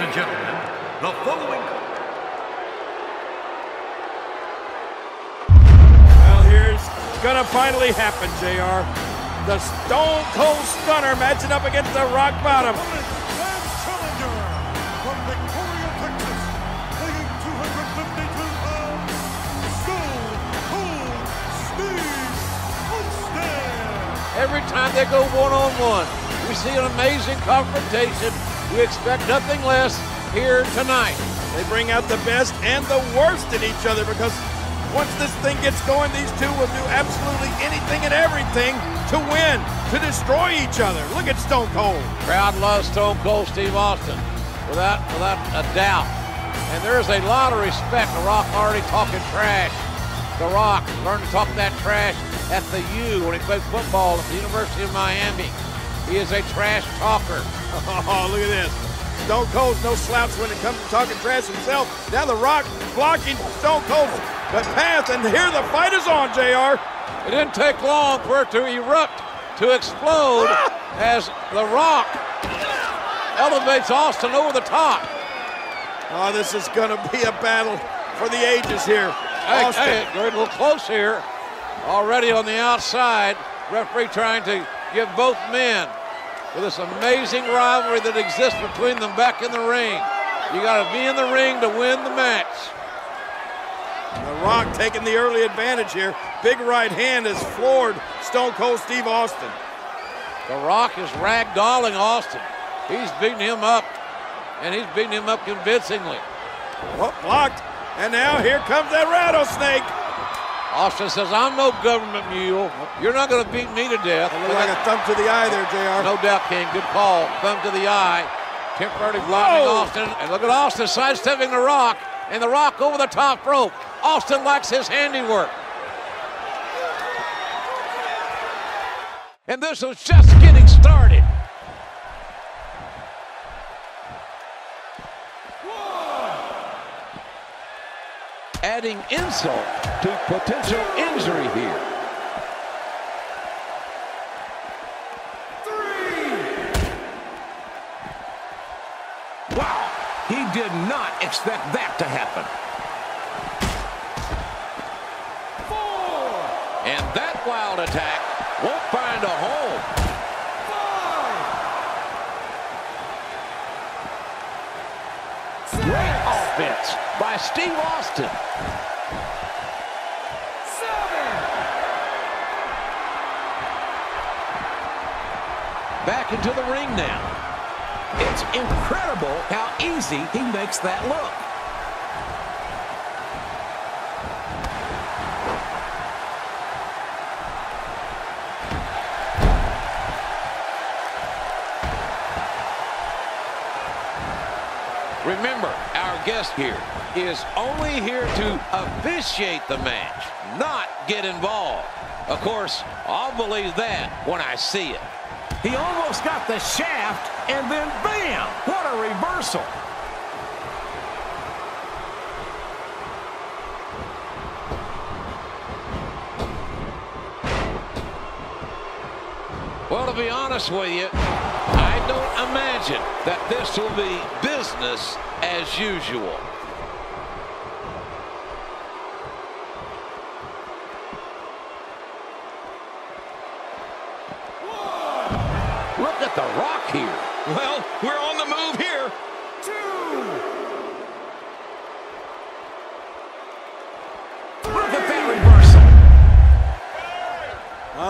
Ladies and gentlemen, the following... Well, here's gonna finally happen, JR. The Stone Cold Stunner matching up against the Rock Bottom. And challenger from Victoria, Texas, weighing 252 pounds, Stone Cold Steve Austin. Every time they go one-on-one, we see an amazing confrontation. We expect nothing less here tonight. They bring out the best and the worst in each other because once this thing gets going, these two will do absolutely anything and everything to win, to destroy each other. Look at Stone Cold. Crowd loves Stone Cold Steve Austin, without without a doubt. And there is a lot of respect. The Rock already talking trash. The Rock learned to talk that trash at the U when he played football at the University of Miami. He is a trash talker. Oh, look at this. Stone Cold's no slouch when it comes to talking trash himself. Now The Rock blocking Stone Cold's The path, and here the fight is on, JR. It didn't take long for it to erupt, to explode, ah! as The Rock elevates Austin over the top. Oh, this is going to be a battle for the ages here. Hey, Austin. hey, a little close here. Already on the outside, referee trying to give both men with this amazing rivalry that exists between them back in the ring. You got to be in the ring to win the match. The Rock taking the early advantage here. Big right hand has floored Stone Cold Steve Austin. The Rock is ragdolling Austin. He's beating him up, and he's beating him up convincingly. Oh, blocked. And now here comes that rattlesnake. Austin says, I'm no government mule. You're not going to beat me to death. Look like a thumb to the eye there, JR. No doubt, King. Good call. Thumb to the eye. Temporarily blocking Whoa. Austin. And look at Austin sidestepping the rock. And the rock over the top rope. Austin likes his handiwork. And this was just getting Adding insult to potential injury here. Wow, he did not expect that to happen. And that wild attack won't find a home. Great offense by Steve Austin. Back into the ring now. It's incredible how easy he makes that look. Our guest here is only here to officiate the match, not get involved. Of course, I'll believe that when I see it. He almost got the shaft, and then bam! What a reversal. Well, to be honest with you, I don't imagine that this will be business as usual.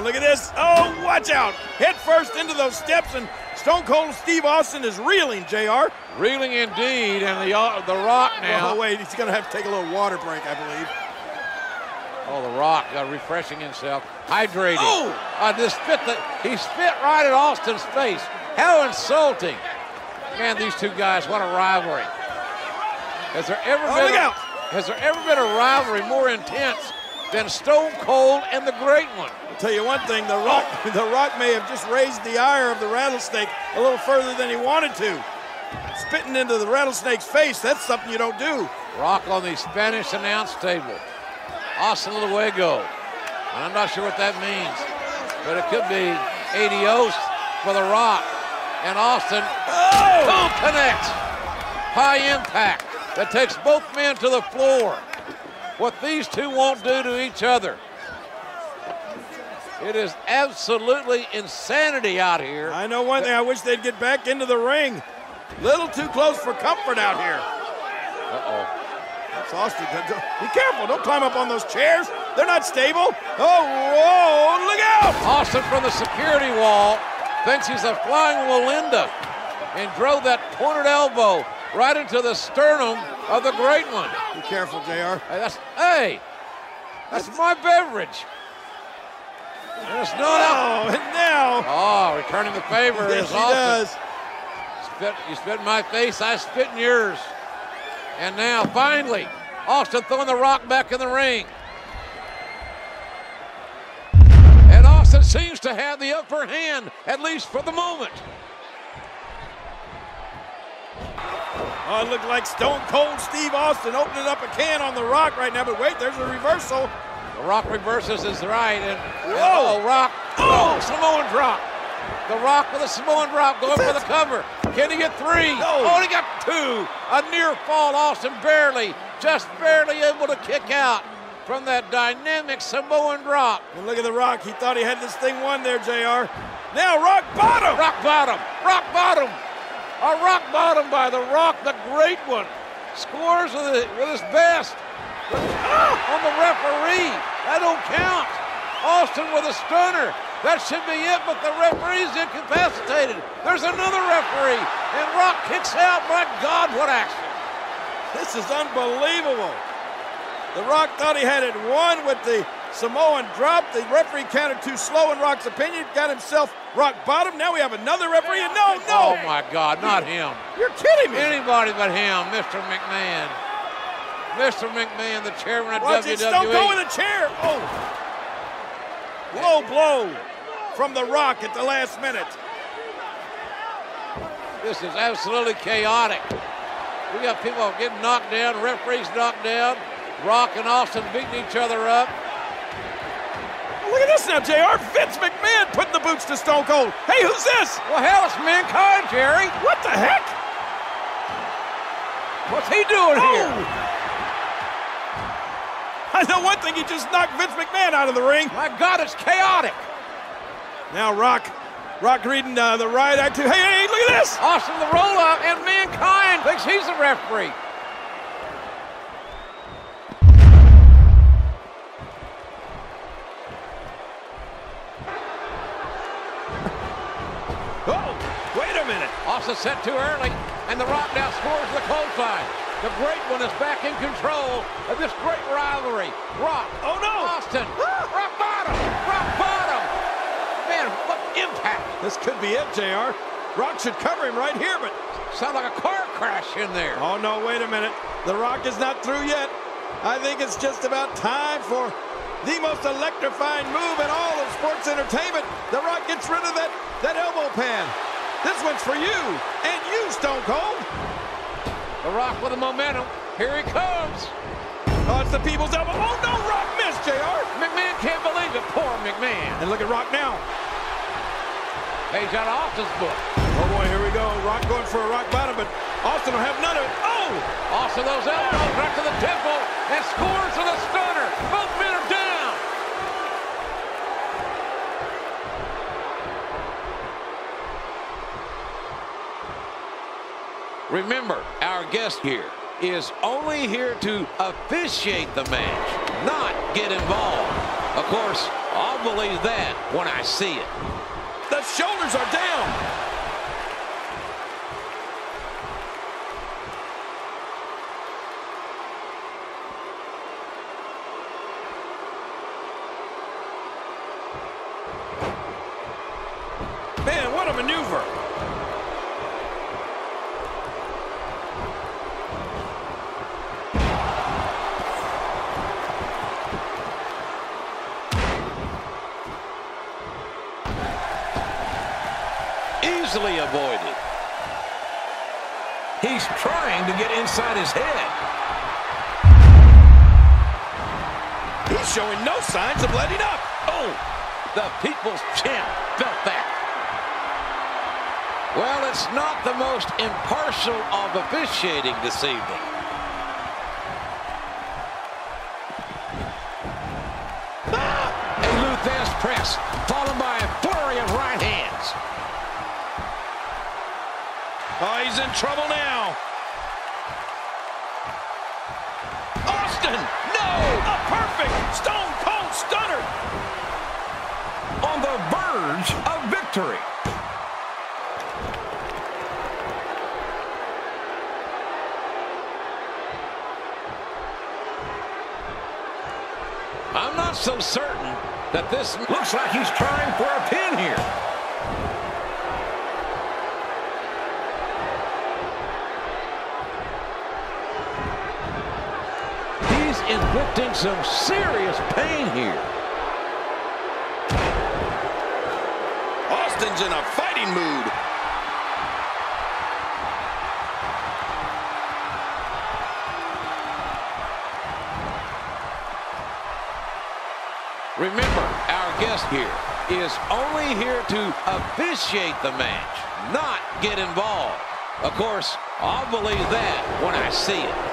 Oh, look at this. Oh, watch out. Head first into those steps, and Stone Cold Steve Austin is reeling, JR. Reeling indeed, and the uh, the Rock now. Oh, wait, he's going to have to take a little water break, I believe. Oh, the Rock uh, refreshing himself, hydrating. Oh! Uh, this spit the, he spit right at Austin's face. How insulting! Man, these two guys, what a rivalry! Has there ever Oh, been? a. Has there ever been a rivalry more intense than Stone Cold and the Great One? Tell you one thing, the Rock, the Rock may have just raised the ire of the rattlesnake a little further than he wanted to. Spitting into the rattlesnake's face, that's something you don't do. Rock on the Spanish announce table. Austin Luego. And I'm not sure what that means, but it could be adios for the Rock. And Austin Oh! connects. high impact that takes both men to the floor. What these two won't do to each other. It is absolutely insanity out here. I know one thing. I wish they'd get back into the ring. Little too close for comfort out here. Uh-oh. That's Austin. Be careful. Don't climb up on those chairs. They're not stable. Oh, whoa, look out. Austin from the security wall thinks he's a flying Wallenda and drove that pointed elbow right into the sternum of the great one. Be careful, JR. Hey, that's, hey, that's my beverage. There's no Oh, and now. Oh, returning the favor Yes, is he does. Spit, you spit in my face, I spit in yours. And now, finally, Austin throwing the rock back in the ring. And Austin seems to have the upper hand, at least for the moment. Oh, it looked like Stone Cold Steve Austin opening up a can on the rock right now, but wait, there's a reversal. The Rock reverses his right, and, oh, Rock, oh, Samoan drop. The Rock with a Samoan drop going for the cover. Can he get three? No. Oh, he got two. A near fall. Austin barely, just barely able to kick out from that dynamic Samoan drop. And look at the Rock. He thought he had this thing won there, JR. Now Rock bottom. Rock bottom. Rock bottom. A rock bottom by the Rock, the great one. Scores with, it, with his best. Ah, on the referee. That don't count. Austin with a stunner. That should be it, but the referee's incapacitated. There's another referee, and Rock kicks out. My God, what action! This is unbelievable. The Rock thought he had it won with the Samoan drop. The referee counted too slow in Rock's opinion. Got himself rock bottom. Now we have another referee. And no, no. Oh my God, not him. You're kidding me. Anybody but him, Mr. McMahon. Mr. McMahon, the chairman of Watch WWE. it. Stone Cold in the chair. Oh. Low blow from The Rock at the last minute. This is absolutely chaotic. We got people getting knocked down, referees knocked down, Rock and Austin beating each other up. Look at this now, JR. Vince McMahon putting the boots to Stone Cold. Hey, who's this? Well, hell, it's mankind, Jerry. What the heck? What's he doing oh. here? Oh. I know one thing, he just knocked Vince McMahon out of the ring. My God, it's chaotic. Now Rock, Rock reading uh, the riot act. Hey, hey, look at this. Austin the roll up, and mankind thinks he's the referee. Oh, wait a minute. Austin set too early, and the Rock now scores the clothesline. The great one is back in control of this great rivalry. Rock. Oh, no. Austin. Ah. Rock bottom. Rock bottom. Man, what impact. This could be it, JR. Rock should cover him right here, but Sound like a car crash in there. oh no, wait a minute. The Rock is not through yet. I think it's just about time for the most electrifying move in all of sports entertainment. The Rock gets rid of that, that elbow pad. This one's for you and you, Stone Cold. The Rock with the momentum. Here he comes. Oh, it's the people's elbow. Oh no, Rock missed, JR. McMahon can't believe it. Poor McMahon. And look at Rock now. Page out of Austin's book. Oh boy, here we go. Rock going for a rock bottom, but Austin will have none of it. Oh! Austin those elbows right to the temple and scores with a stunner. Both men are down. Remember, our guest here is only here to officiate the match, not get involved. Of course, I'll believe that when I see it. The shoulders are down. Man, what a maneuver. Easily avoided. He's trying to get inside his head. He's showing no signs of letting up. Oh, the people's champ felt that. Well, it's not the most impartial of officiating this evening. Ah! A Lou Thesz press, followed by a Oh, he's in trouble now. Austin, no! A perfect stone cold stunner. On the verge of victory. I'm not so certain that this Looks like he's trying for a pin here. Inflicting some serious pain here. Austin's in a fighting mood. Remember, our guest here is only here to officiate the match, not get involved. Of course, I'll believe that when I see it.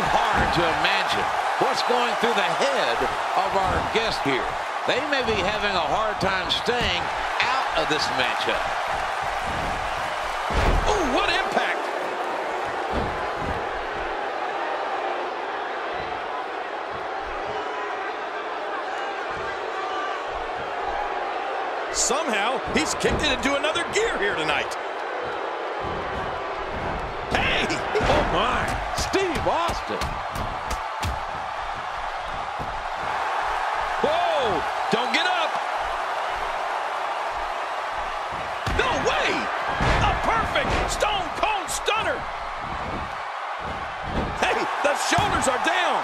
Really hard to imagine what's going through the head of our guest here. They may be having a hard time staying out of this matchup. Oh, what impact! Somehow, he's kicked it into another gear here tonight. Hey! Oh my, Steve Whoa! Don't get up! No way! A perfect stone cold stunner! Hey, the shoulders are down!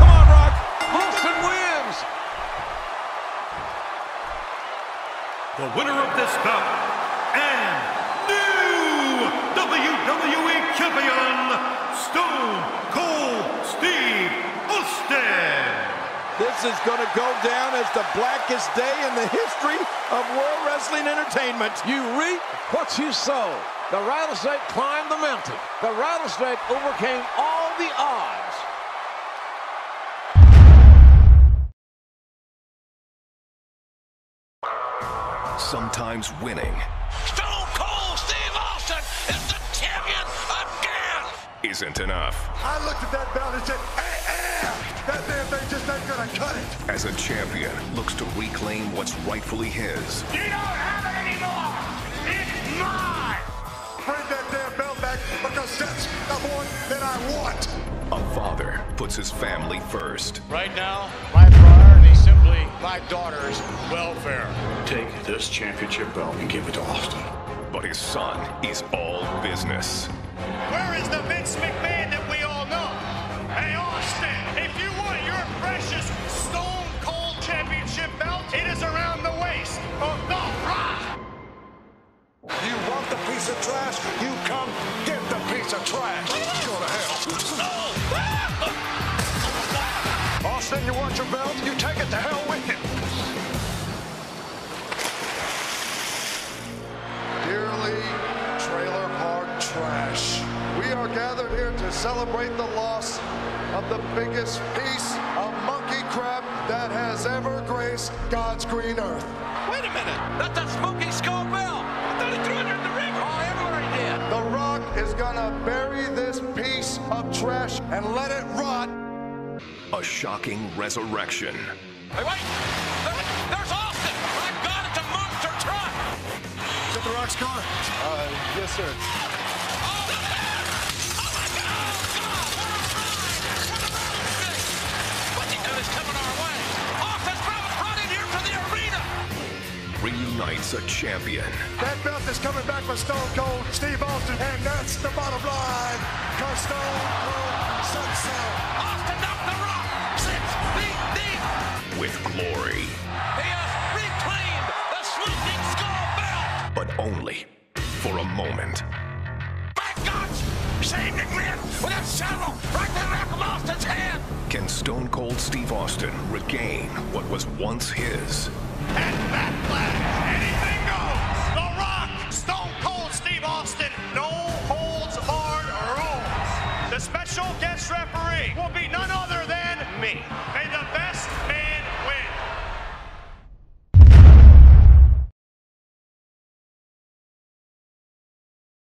Come on, Rock! Austin wins. The winner of this bout and new WWE Champion, Stone Cold Steve Austin. This is going to go down as the blackest day in the history of World Wrestling Entertainment. You reap what you sow. The rattlesnake climbed the mountain. The rattlesnake overcame all the odds. Sometimes winning Stone Cold Steve Austin is the champion again. isn't enough. I looked at that belt and said, hey, hey, that damn thing just ain't gonna cut it. As a champion looks to reclaim what's rightfully his. You don't have it anymore. It's mine. Bring that damn belt back because that's the one that I want. A father puts his family first. Right now, my priority is simply my daughter's welfare. Take this championship belt and give it to Austin. But his son is all business. Trash. We are gathered here to celebrate the loss of the biggest piece of monkey crap that has ever graced God's green earth. Wait a minute. That's a smoking skull bell. I thought he threw it in the ring. Oh, everywhere he did. The Rock is gonna bury this piece of trash and let it rot. A shocking resurrection. Hey, wait. There, there's Austin. My God, it's a monster truck. Is that the Rock's car? Uh, yes, sir. A champion. That belt is coming back for Stone Cold Steve Austin, and that's the bottom line. Cause Stone Cold said so. Austin knocked the rock. Six feet deep. with glory, He has reclaimed the smoking skull belt. but only for a moment. Back guns. Shane McMahon with a shovel right to Malcolm Austin's head. Can Stone Cold Steve Austin regain what was once his? And backlash,